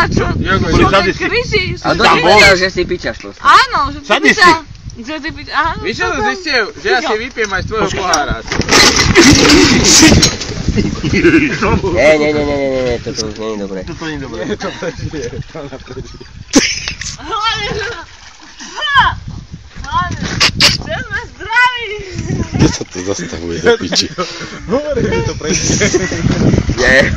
a čo? Človek kričí. A do povedal, že si pičaš to. Áno, že si piča. Že ty piča, áno. Víš, čo som zistil? Že ja si vypijem aj z tvojho pohára. Nie, nie, nie, nie, nie, nie, nie, toto už nie je dobré. Toto nie je dobré. Hlavne, že... Hlavne, že sme zdraví! Kde sa to zastavuje do piči? Hovorím, že to prežije. Nie.